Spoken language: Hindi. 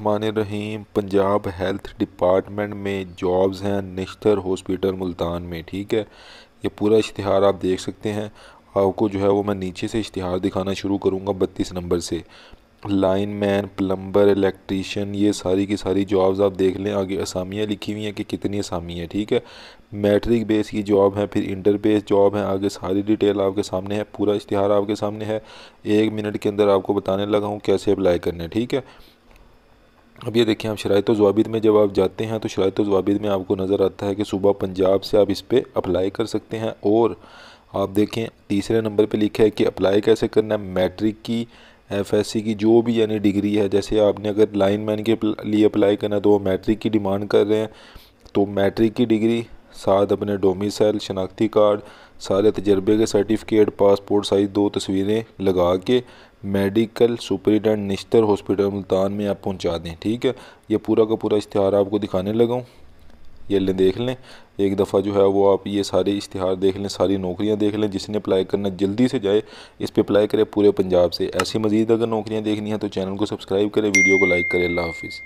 मान रहीम, पंजाब हेल्थ डिपार्टमेंट में जॉब्स हैं निश्तर हॉस्पिटल मुल्तान में, ठीक है? ये पूरा इश्तिहार आप देख सकते हैं। आपको जो है वो मैं नीचे से इश्तिहार दिखाना शुरू करूँगा बत्तीस नंबर से। लाइन मैन प्लम्बर, इलेक्ट्रीशियन, ये सारी की सारी जॉब्स आप देख लें। आगे असामियाँ लिखी हुई हैं कि कितनी असामी है, ठीक है? मैट्रिक बेस की जॉब है, फिर इंटर बेस जॉब है। आगे सारी डिटेल आपके सामने है, पूरा इश्तिहार आपके सामने है। एक मिनट के अंदर आपको बताने लगा हूँ कैसे अप्लाई करना है, ठीक है? अब ये देखें आप शरात जवाबिद में जब आप जाते हैं तो शरात जवाबिद में आपको नज़र आता है कि सुबह पंजाब से आप इस पर अप्लाई कर सकते हैं और आप देखें, तीसरे नंबर पे लिखा है कि अप्लाई कैसे करना है। मैट्रिक की, एफएससी की जो भी यानी डिग्री है, जैसे आपने अगर लाइन मैन के लिए अप्लाई करना तो वो मैट्रिक की डिमांड कर रहे हैं। तो मैट्रिक की डिग्री, साथ अपने डोमिसाइल, शनाख्ती कार्ड, सारे तजर्बे के सर्टिफिकेट, पासपोर्ट साइज़ दो तस्वीरें लगा के medical superintendent Nishtar hospital Multan में आप पहुँचा दें, ठीक है? ये पूरा का पूरा इश्तहार आपको दिखाने लगा हूँ। ये लें देख लें। एक दफ़ा जो है वो आप ये सारे इश्तहार देख लें, सारी नौकरियाँ देख लें, जिसने अप्लाई करना जल्दी से जाए, इस पर अप्लाई करें पूरे पंजाब से। ऐसी मज़ीद अगर नौकरियाँ देखनी है तो चैनल को सब्सक्राइब करें वीडियो को लाइक करें। अल्लाह हाफिज़।